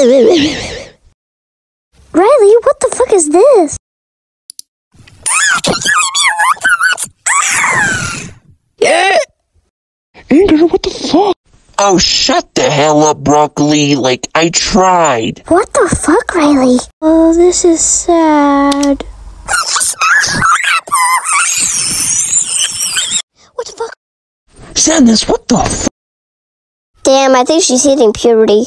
Riley, what the fuck is this? Andrew, what the fuck? Oh, shut the hell up, Broccoli. Like, I tried. What the fuck, Riley? Oh, this is sad. What the fuck? Sadness, what the fuck? Damn, I think she's hitting puberty.